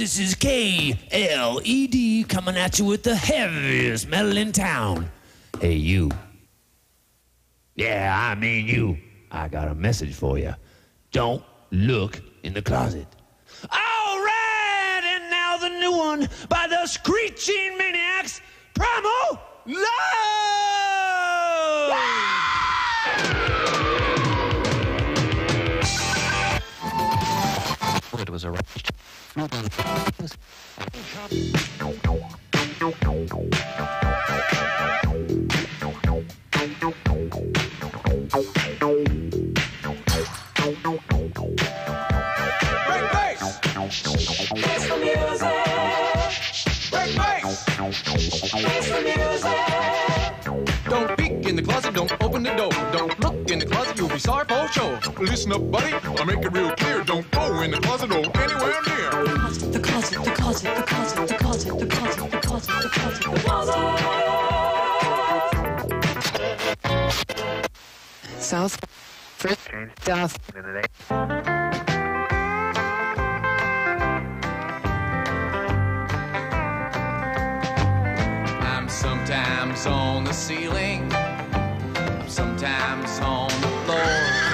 this is KLED coming at you with the heaviest metal in town. Hey, you. Yeah, I mean you. I got a message for you. Don't look in the closet. All right, and now the new one by the Screeching Maniacs, Primal Love! It was Thank you. Closet, you'll be sorry for sure. Listen up, buddy, I'll make it real clear. Don't go in the closet or anywhere near. The closet, the closet, the closet, the closet, the closet, the closet, the closet, the closet. South Fritz South I'm sometimes on the ceiling, I'm sometimes on the floor.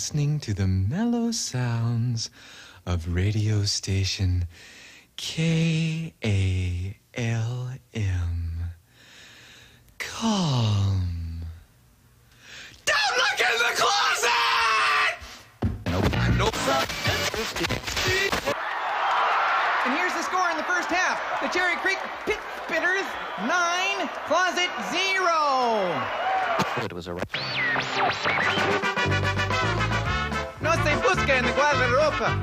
Listening to the mellow sounds of radio station K A L M. Calm. Don't look in the closet! Nope. And here's the score in the first half. The Cherry Creek Pit Spitters, nine, Closet, zero. It was a No se busca en la guardarropa.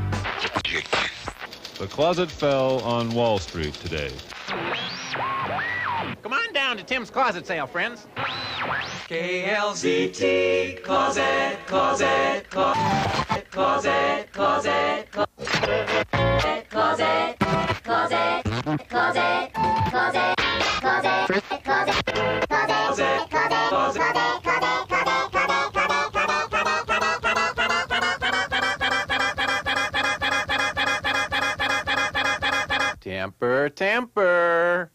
The closet fell on Wall Street today. Come on down to Tim's closet sale, friends. KLZT closet, closet, closet, closet, closet, closet, closet, closet, closet, closet, closet, closet, closet, closet, Temper, temper.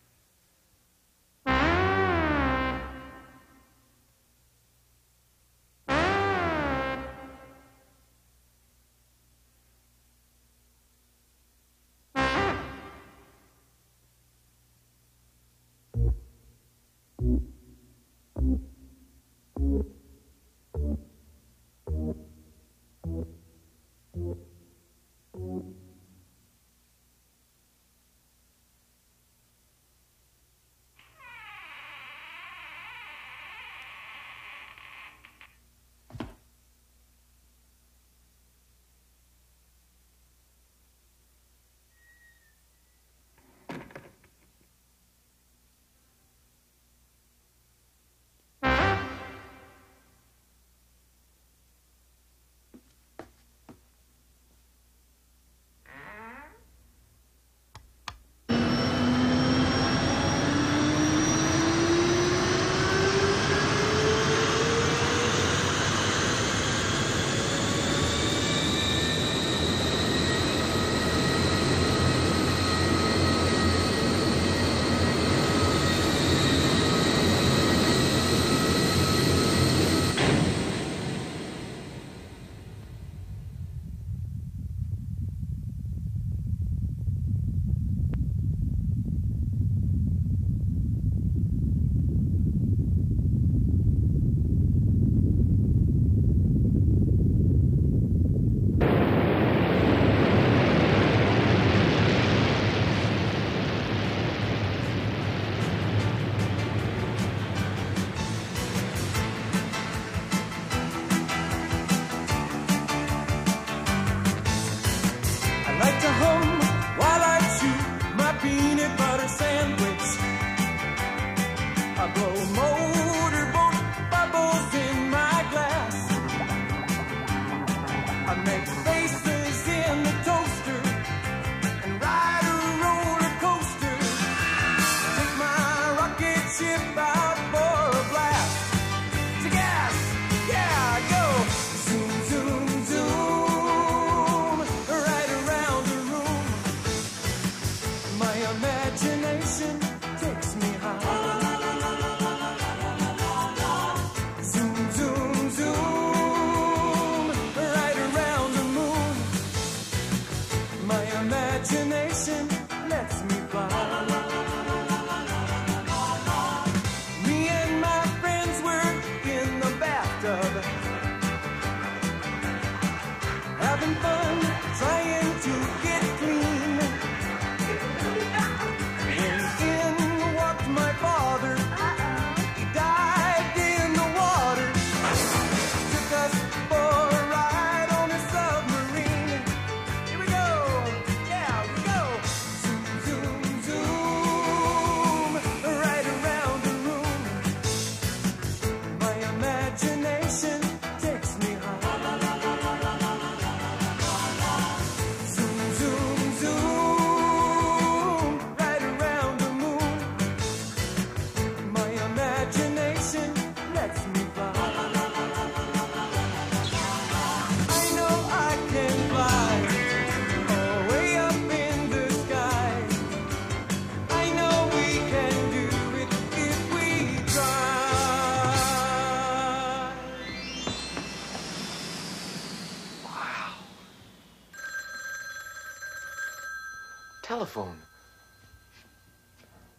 Telephone.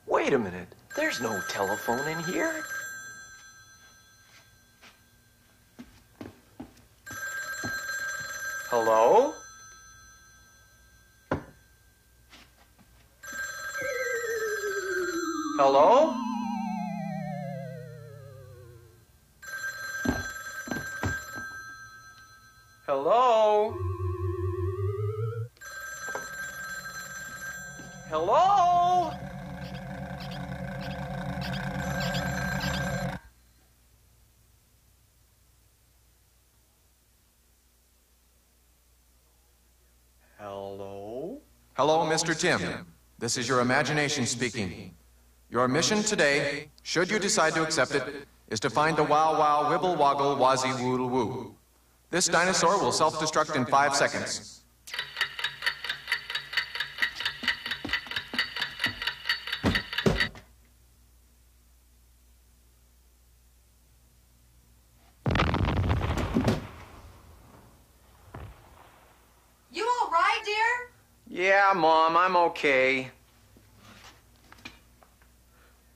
Wait a minute. There's no telephone in here. Hello? Mr. Tim. This is your imagination speaking. Your mission today, should you decide to accept it, is to find the wow wow wibble woggle wazzie woodle woo. This dinosaur will self destruct in five seconds. You all right, dear? Yeah, Mom, I'm okay.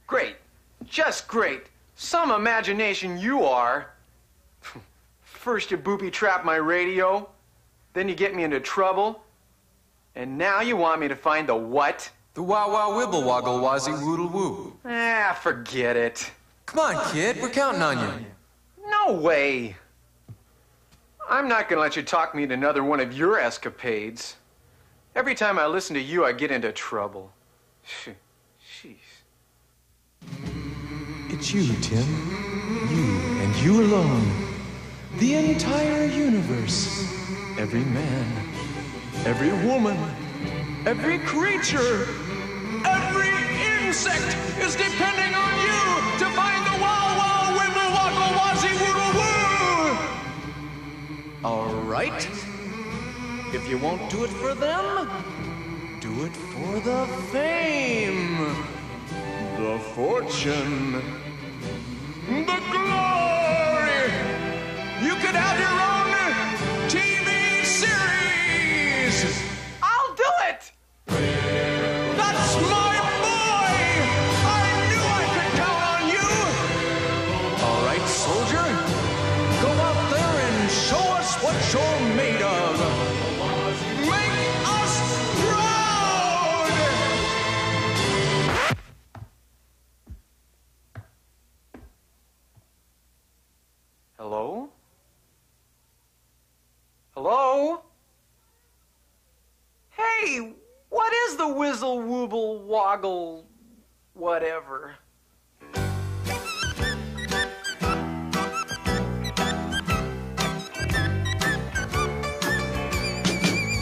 Great. Just great. Some imagination you are. First you booby trap my radio, then you get me into trouble, and now you want me to find the what? The wow wow wibble woggle wazzie woodle woo. Ah, forget it. Come on, kid, we're counting on you. No way. I'm not gonna let you talk me into another one of your escapades. Every time I listen to you, I get into trouble. Jeez. It's you, Tim. You and you alone. The entire universe. Every man. Every woman. Every creature. Every insect is depending on you to find the wow wow wibble woggle wazzie woodle woo! All right. If you won't do it for them, do it for the fame, the fortune, The glory! You could have your own Hello? Hey, what is the whizzle wooble woggle whatever?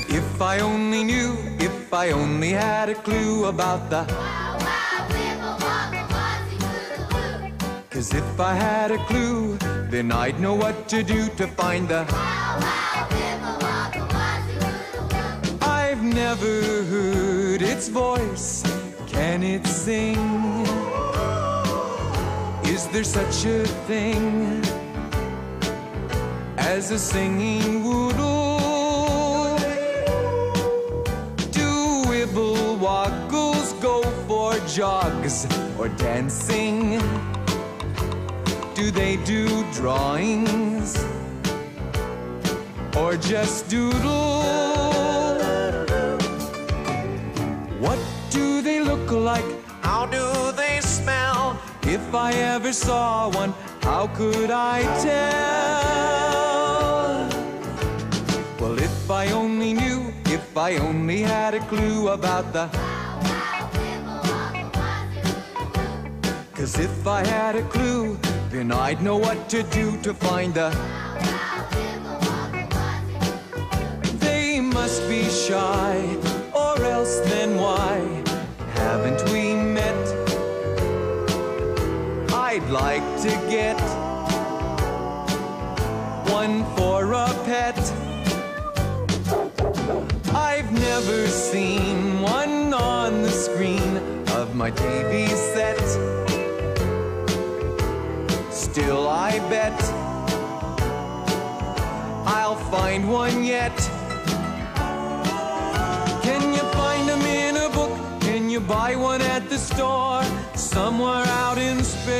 If I only knew, if I only had a clue about the. Cause if I had a clue, then I'd know what to do to find the. I've never heard its voice. Can it sing? Is there such a thing as a singing woodle? Do wibble woggles go for jogs or dancing? Do they do drawings or just doodle? What do they look like? How do they smell? If I ever saw one, how could I tell? Well, if I only knew, if I only had a clue about the. Cause if I had a clue, then I'd know what to do to find the. They must be shy, then why haven't we met? I'd like to get one for a pet. I've never seen one on the screen of my TV set. Still, I bet I'll find one yet. Can you you buy one at the store somewhere out in space.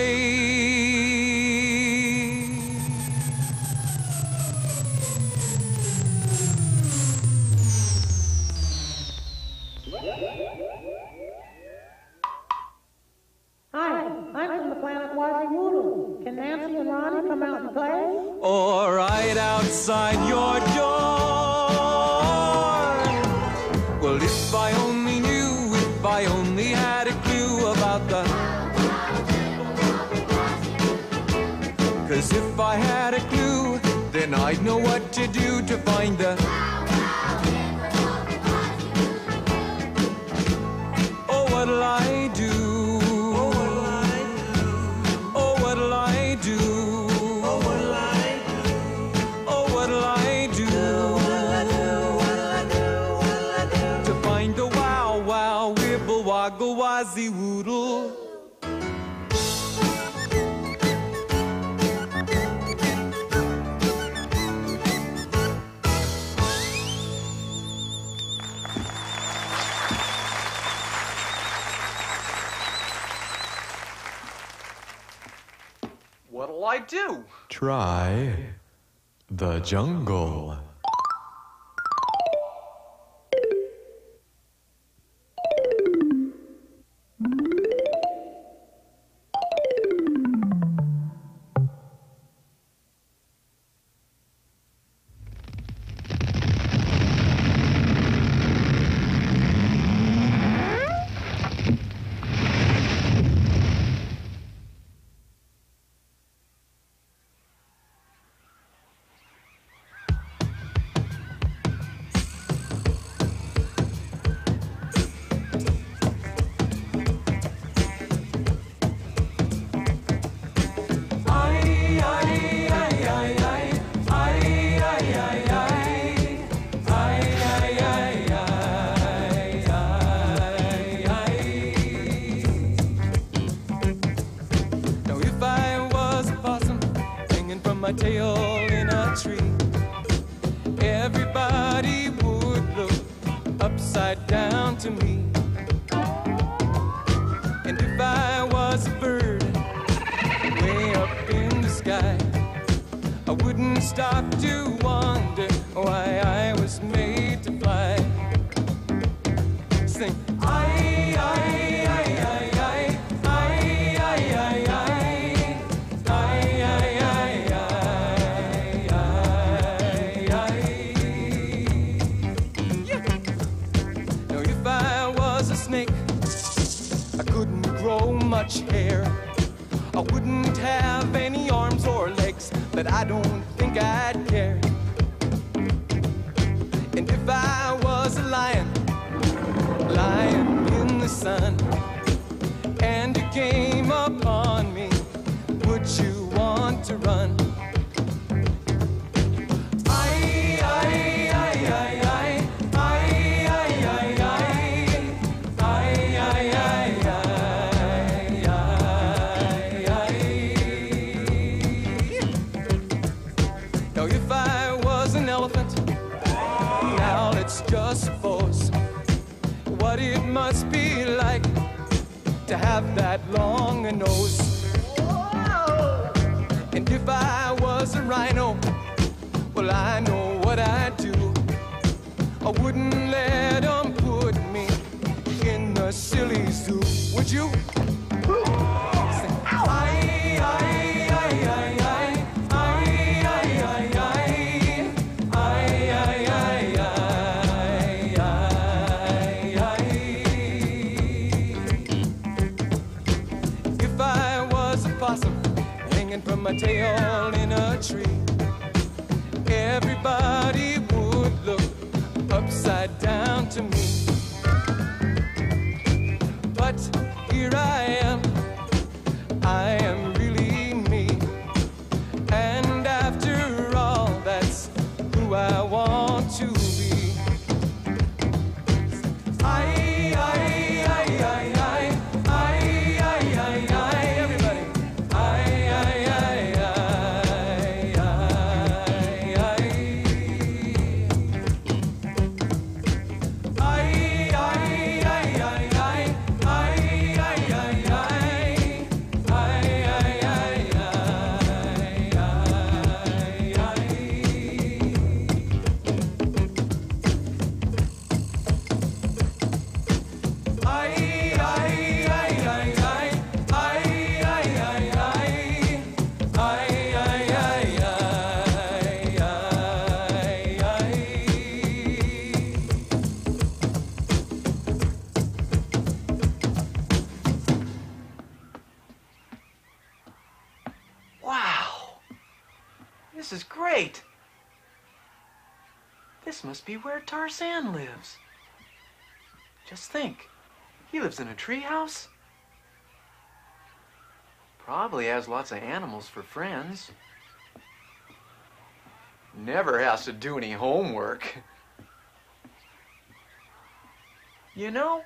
Hi, I'm from the planet Wazimoodle. Can Nancy and Ronnie come out and play? Or right outside your door. I'd know what to do to find the. Oh, what'll I do? Oh, what'll I do? Oh, what'll I do? Oh, what'll I do? To find the wow, wow, wibble, wazzie. I do. Try the jungle. wouldn't let them put me in the silly zoo, would you? Where Tarzan lives. Just think, he lives in a treehouse. Probably has lots of animals for friends. Never has to do any homework. You know,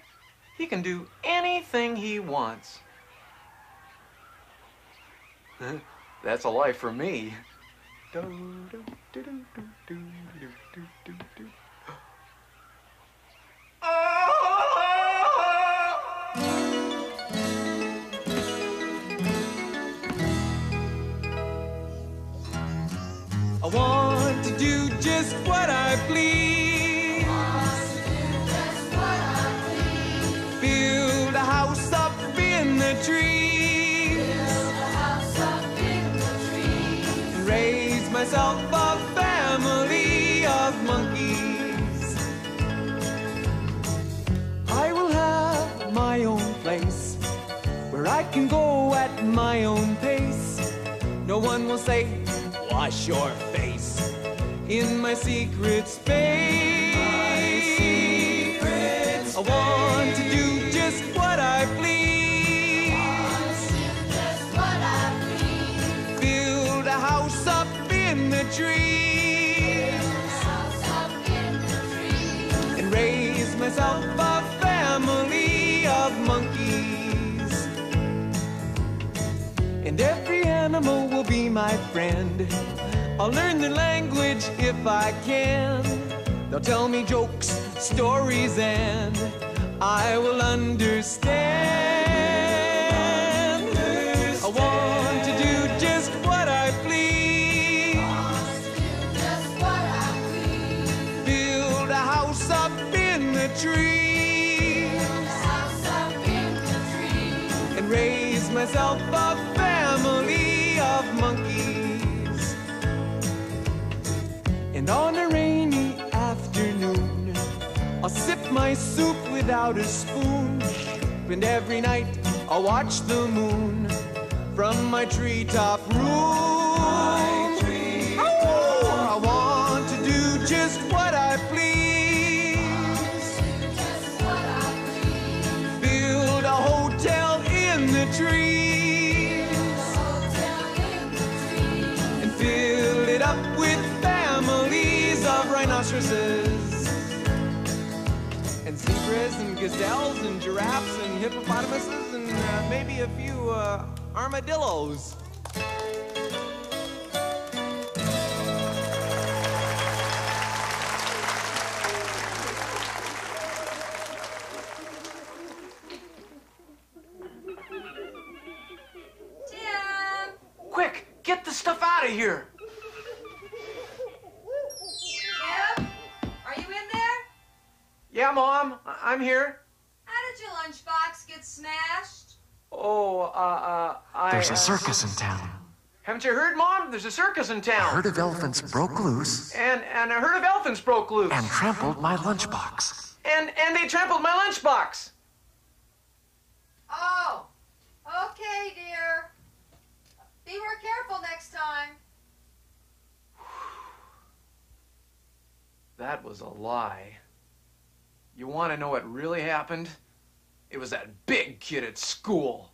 he can do anything he wants. That's a life for me. Want to do just what I please. Build a house up in the trees. And raise myself a family of monkeys. I will have my own place where I can go at my own pace. No one will say, Wash your face in my secret space. I want to do just what I please. Build a house up in the trees. And raise myself a family of monkeys. And every animal will be my friend. I'll learn their language if I can. They'll tell me jokes, stories, and I will understand. I want to do just what I please. Build a house up in the trees. And raise myself a And on a rainy afternoon, I'll sip my soup without a spoon. And every night I'll watch the moon from my treetop room. Gazelles and giraffes and hippopotamuses and uh, maybe a few uh, armadillos. Uh, uh, I. There's uh, a circus in town. Haven't you heard, Mom? There's a circus in A town. herd of elephants broke loose And and a herd of elephants broke loose. and trampled my lunchbox. And and they trampled my lunchbox. Oh, okay, dear. Be more careful next time. That was a lie. You want to know what really happened? It was that big kid at school.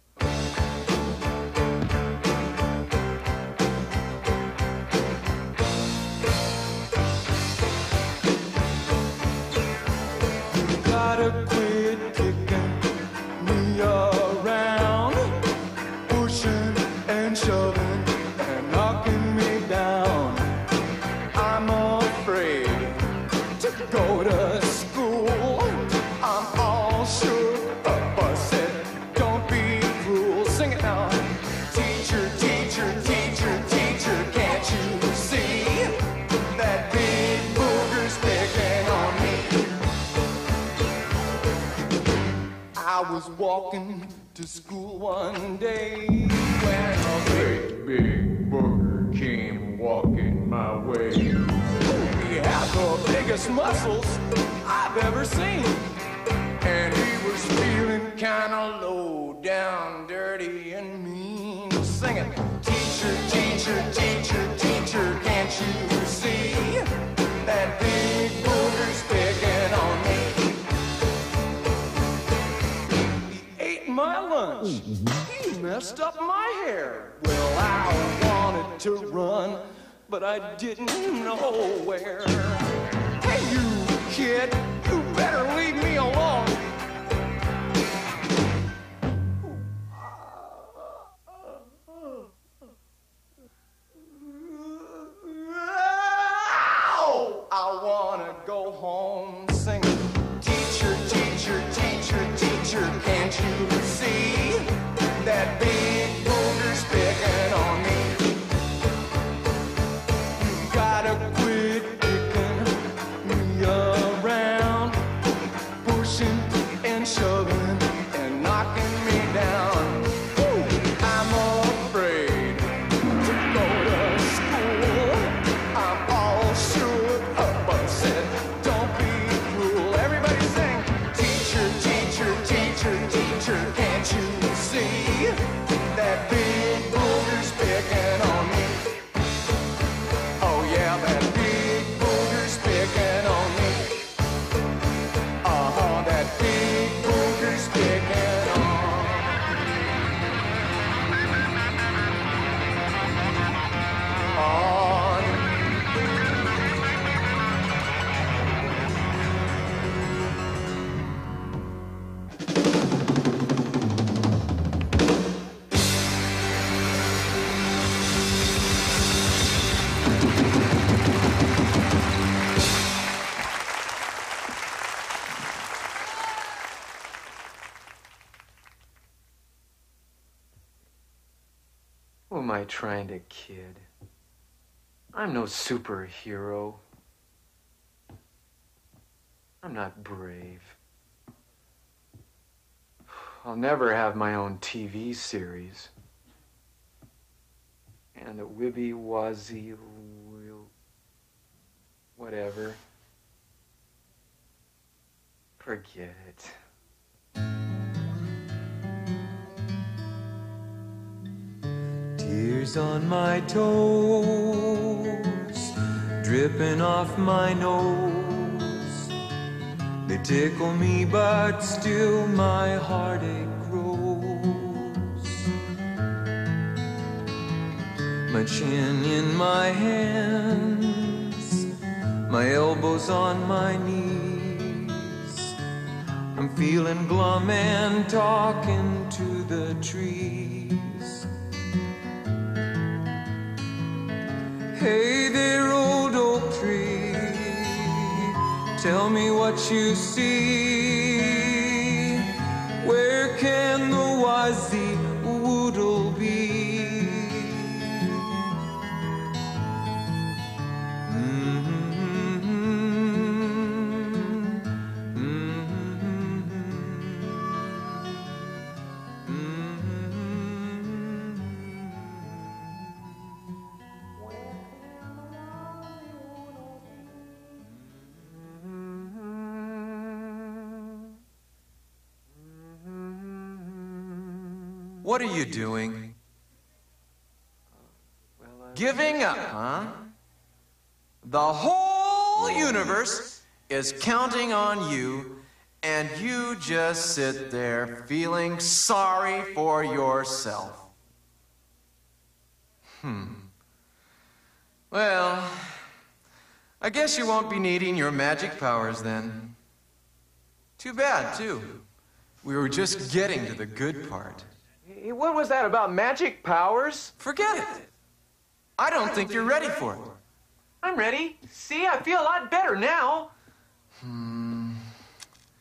Was walking to school one day when a great big booger came walking my way. He had the biggest muscles I've ever seen, and he was feeling kinda low down, much. He messed up my hair. Well, I wanted to run, but I didn't know where. Hey, you kid, you better leave me alone. I wanna go home that big I trying to kid? I'm no superhero. I'm not brave. I'll never have my own TV series. And the Wibby Wazzie whatever. Forget it. Tears on my toes, dripping off my nose. They tickle me, but still my heartache grows. My chin in my hands, my elbows on my knees. I'm feeling glum and talking to the trees. Hey there, old oak tree, tell me what you see. Where can the wazzie are you doing? Giving up, huh? The whole universe is counting on you, and you just sit there feeling sorry for yourself. Hmm. Well, I guess you won't be needing your magic powers then. Too bad, too. We were just getting to the good part. What was that about magic powers? Forget it. I don't think you're ready for it. I'm ready. See, I feel a lot better now. Hmm.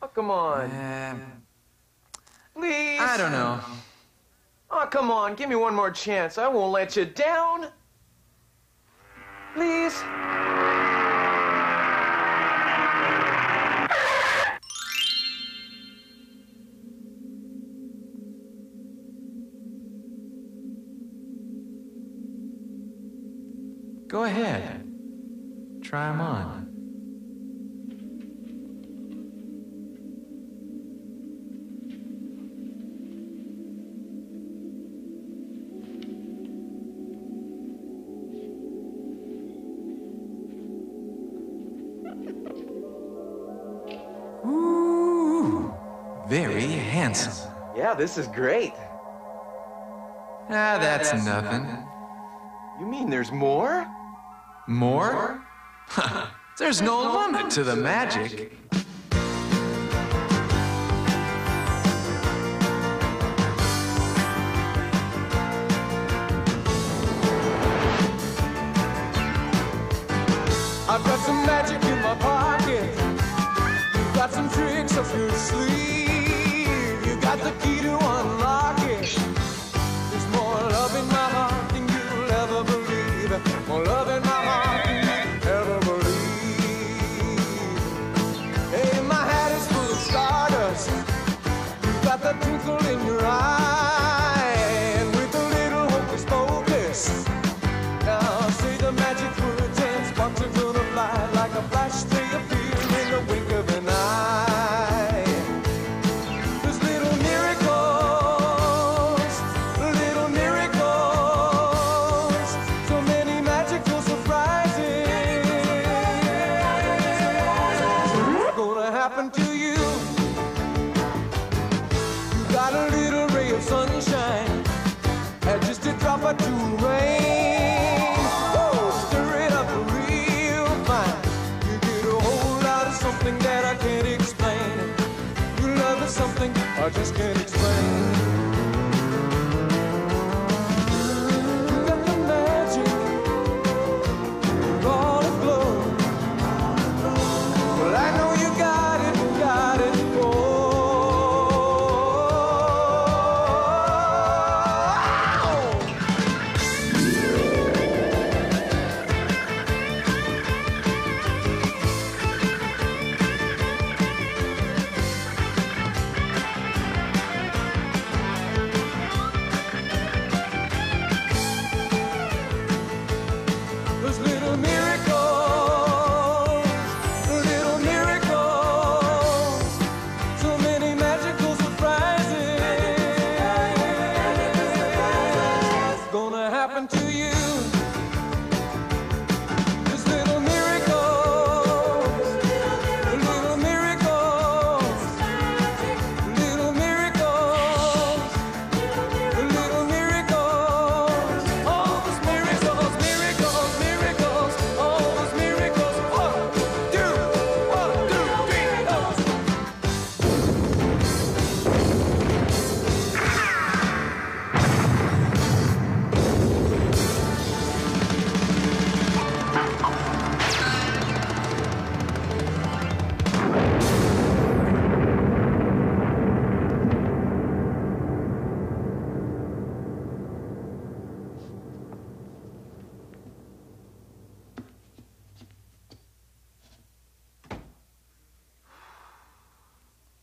Oh, come on. Eh, Please. I don't know. Oh, come on. Give me one more chance. I won't let you down. Please. Go ahead. Try them on. Ooh, very handsome. Yeah, this is great. Ah, that's nothing. You mean there's more? More? There's no limit to the magic. I've got some magic in my pocket. You've got some tricks up your sleeve.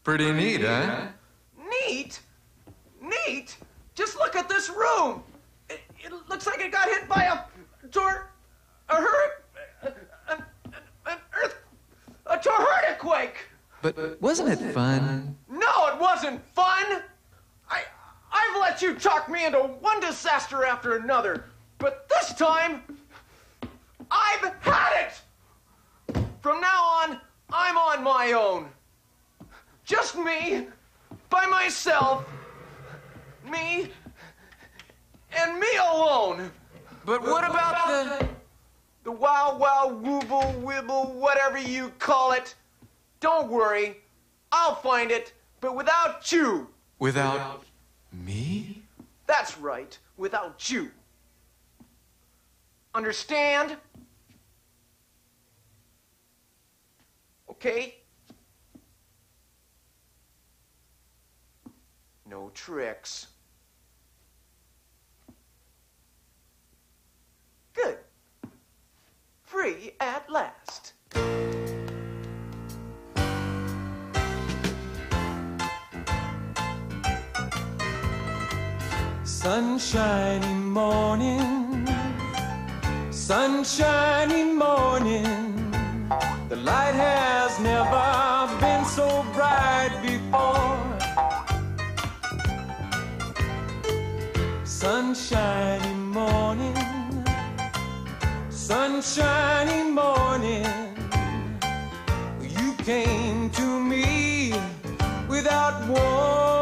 Pretty neat, huh? Neat? Neat? Just look at this room. It, it looks like it got hit by a tor... a hur... an, an earth... a tornadic But wasn't it fun? No, it wasn't fun. I... I've let you talk me into one disaster after another. But this time... I've had it! From now on, I'm on my own. Just me, by myself, me, and me alone. But what about the... The wow wow wooble wibble, whatever you call it. Don't worry, I'll find it, but without you. Without me? That's right, without you. Understand? Okay? No tricks. Good. Free at last. Sunshiny morning, sunshiny morning. The light has never been so bright Sunshiny morning, sunshiny morning. You came to me without warning.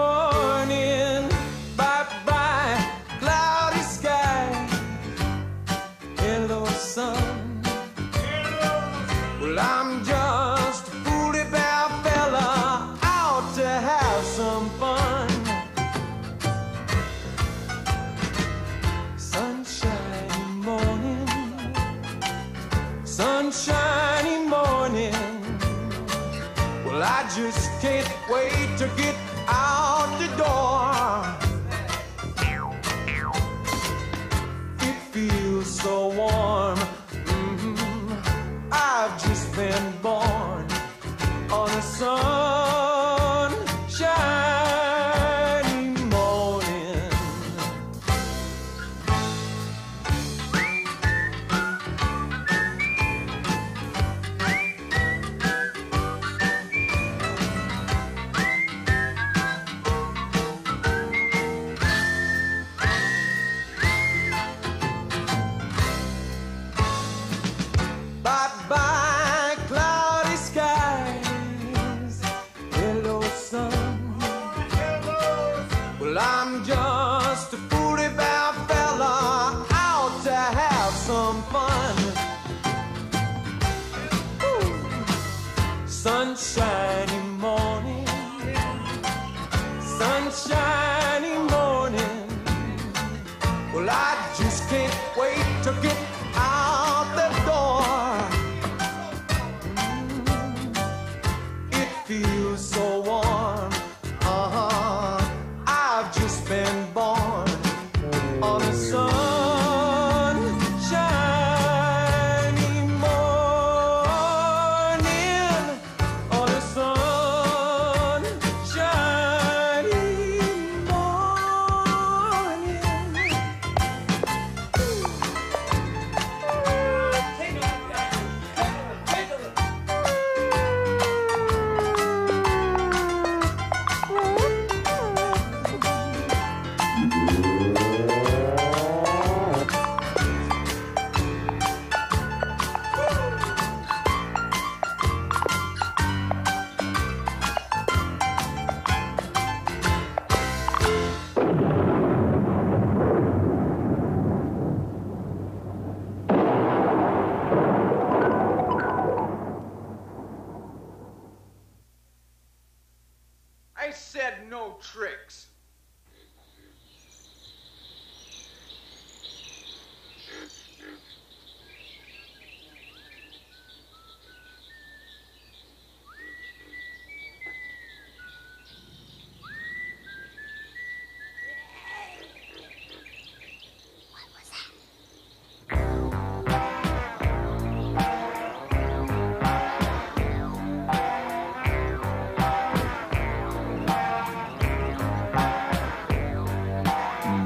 Sunshiny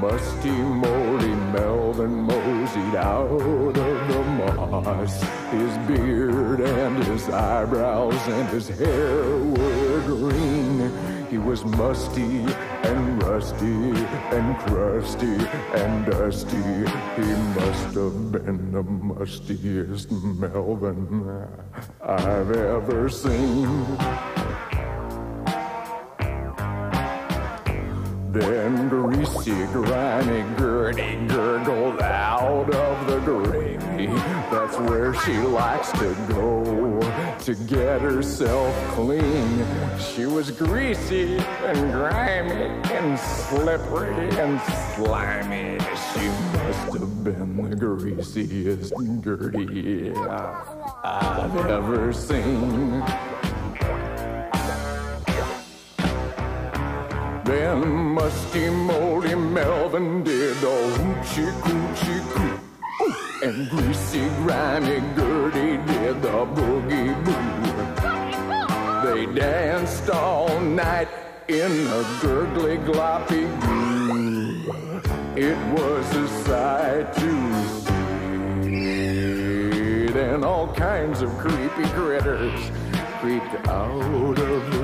Musty, moldy Melvin moseyed out of the moss. His beard and his eyebrows and his hair were green. He was musty and rusty and crusty and dusty. He must have been the mustiest Melvin I've ever seen. Then greasy, grimy Gertie gurgled out of the gravy. That's where she likes to go to get herself clean. She was greasy and grimy and slippery and slimy. She must have been the greasiest Gertie I've ever seen. Then musty, moldy Melvin did a hoochie coochie coo. And greasy, grimy Gertie did the boogie boo. They danced all night in a gurgly gloppy goo. It was a sight to see. Then all kinds of creepy critters creeped out of the.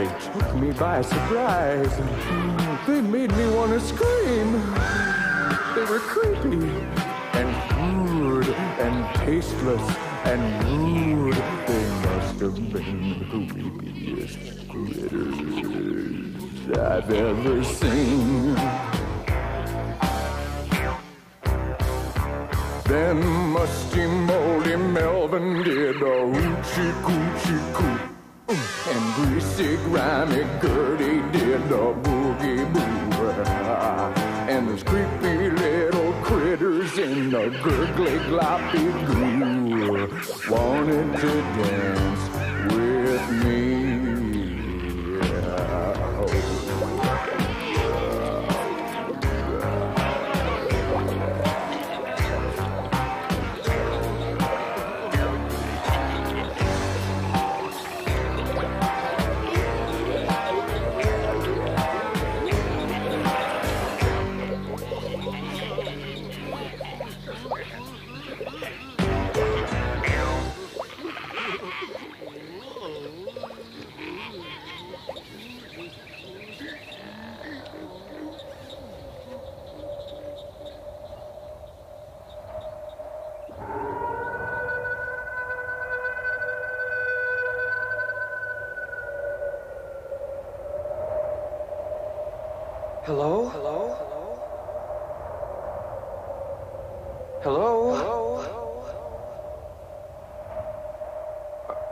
They took me by surprise. They made me want to scream. They were creepy and crude and tasteless and rude. They must have been the creepiest critters I've ever seen. Then musty, moldy Melvin did a hoochie coochie coo. And greasy, grimy Gertie did the boogie boo. And those creepy little critters in the gurgly gloppy goo. Wanted to dance with me.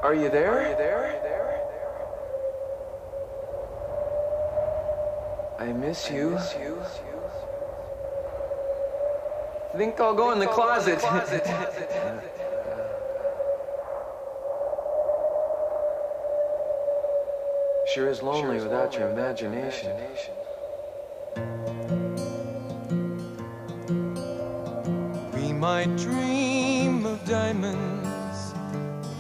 Are you there? Are you there? I miss you. I miss you. think I'll go in the closet. sure is lonely without your imagination. We might dream of diamonds,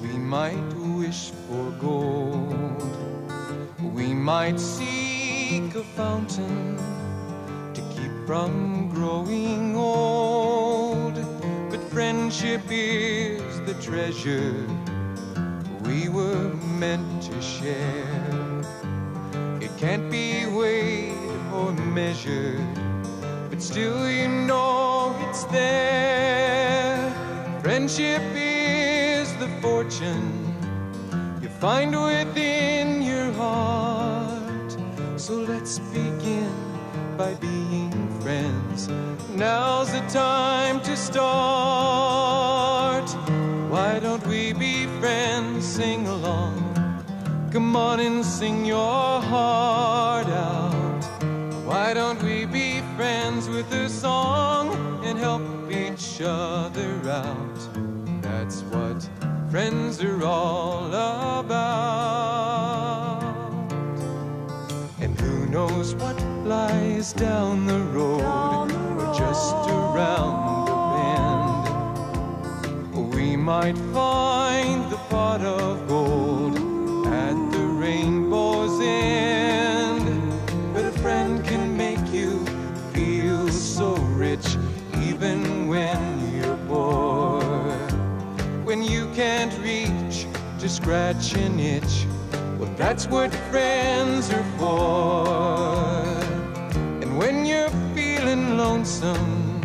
we might for gold, we might seek a fountain to keep from growing old. But friendship is the treasure we were meant to share. It can't be weighed or measured but still you know it's there. Friendship is the fortune find within your heart. So let's begin by being friends. Now's the time to start. Why don't we be friends? Sing along. Come on and sing your heart out. Why don't we be friends with a song and help each other out? That's what friends are all lies down the road or just around the bend? We might find the pot of gold at the rainbow's end. But a friend can make you feel so rich even when you're poor. When you can't reach to scratch an itch, well, that's what friends are for. Lonesome,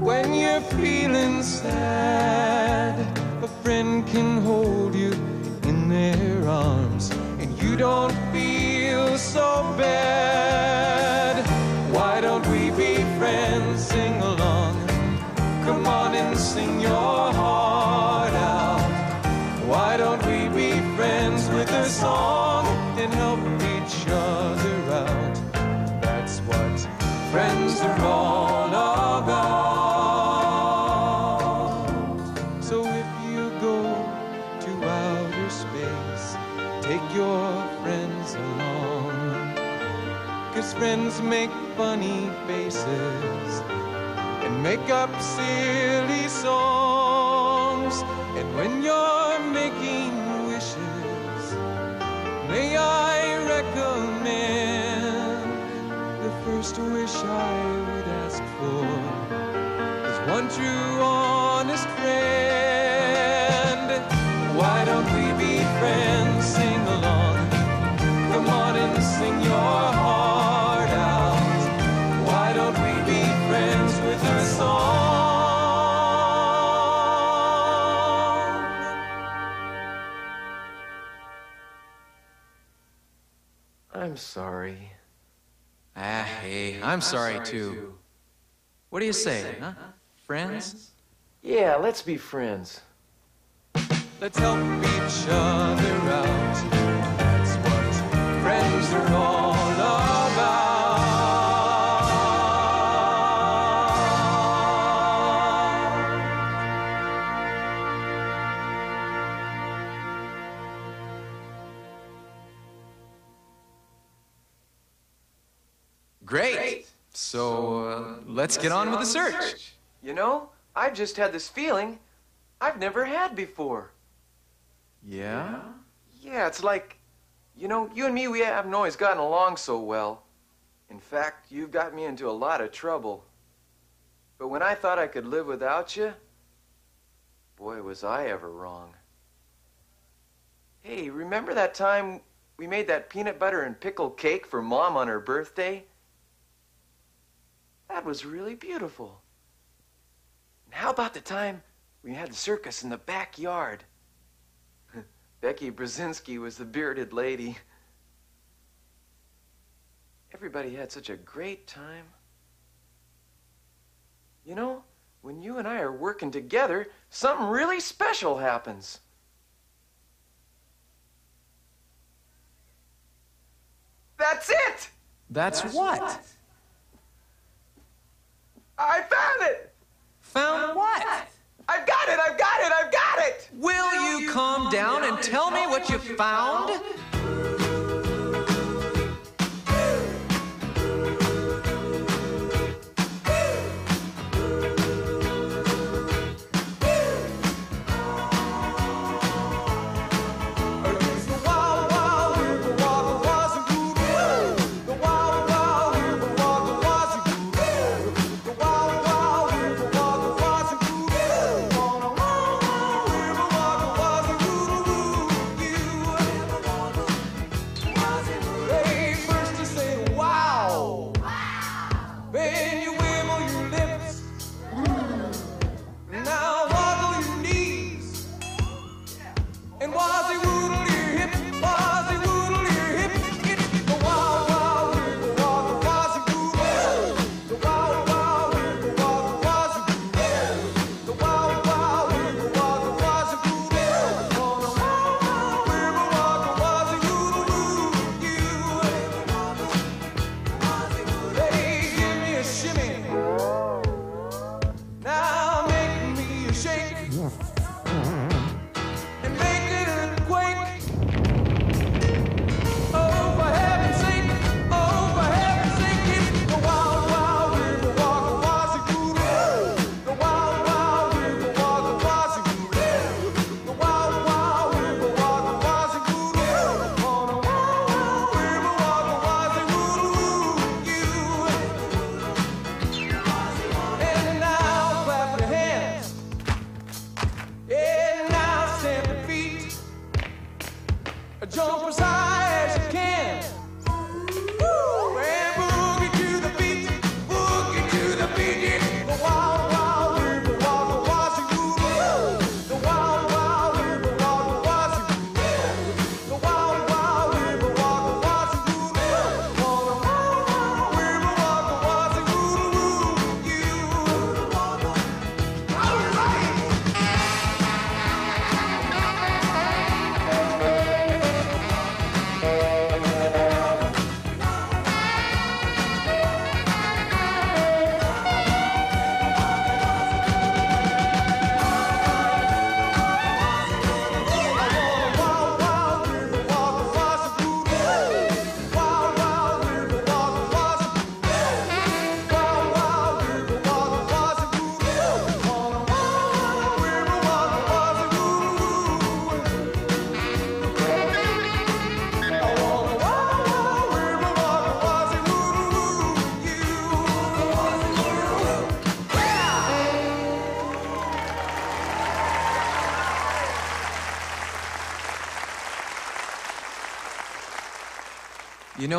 when you're feeling sad, a friend can hold you in their arms and you don't feel so bad. Make up silly songs. And when you're making wishes, may I recommend the first wish I would ask for is one true, sorry. Ah, hey, I'm sorry too. What do you say, huh? Friends? Yeah, let's be friends. Let's help each other out. That's what friends are all let's get on with the search. You know, I've just had this feeling I've never had before. Yeah? Yeah, it's like, you know, you and me, we haven't always gotten along so well. In fact, you've got me into a lot of trouble. But when I thought I could live without you, boy, was I ever wrong. Hey, remember that time we made that peanut butter and pickle cake for Mom on her birthday? That was really beautiful. And how about the time we had the circus in the backyard? Becky Brzezinski was the bearded lady. Everybody had such a great time. You know, when you and I are working together, something really special happens. That's it! That's, what? I found it! Found what? I've got it! I've got it! I've got it! Will you calm down and tell me what you found? Jump as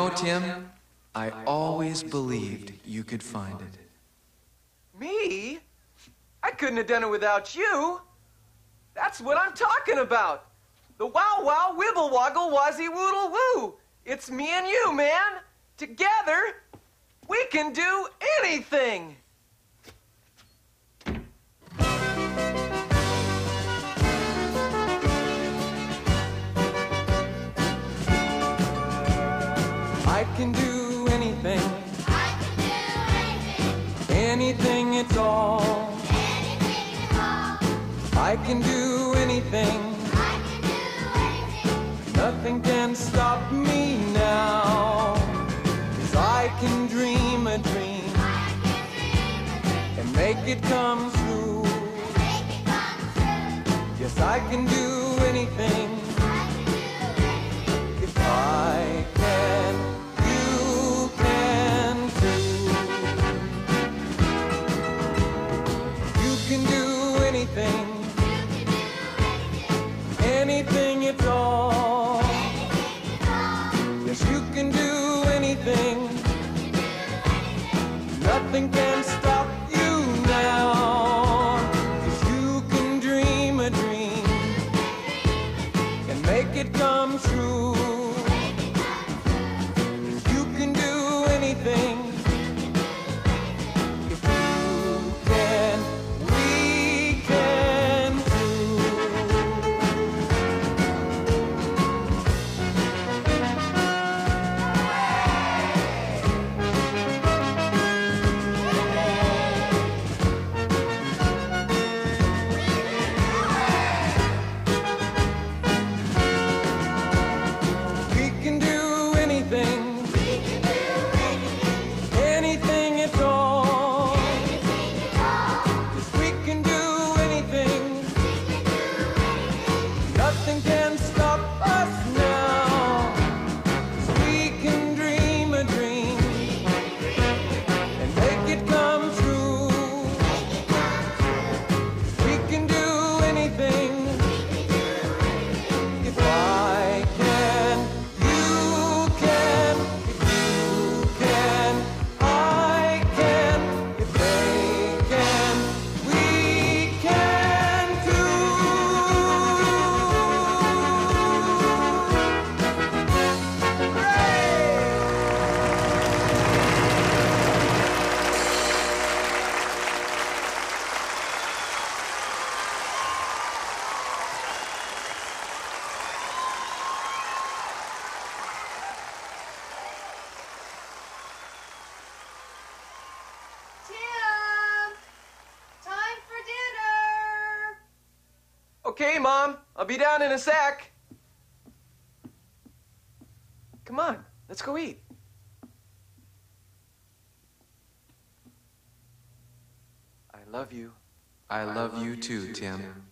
know, Tim, I always believed you could find it. Me? I couldn't have done it without you. That's what I'm talking about. The wow wow wibble woggle wazzie woodle woo. It's me and you, man. Together, we can do anything. I can do anything. I can do anything. Anything at all. I can do anything. I can do anything. Nothing can stop me now. Cause I can dream a dream. I can dream a dream. And make it come true. And make it come true. Yes, I can do anything. nothing can Okay, Mom. I'll be down in a sec. Come on, let's go eat. I love you. I love, I love you, you, too, too Tim. Tim.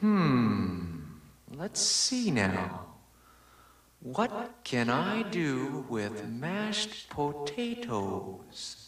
Hmm. Let's see now. What can I do with mashed potatoes?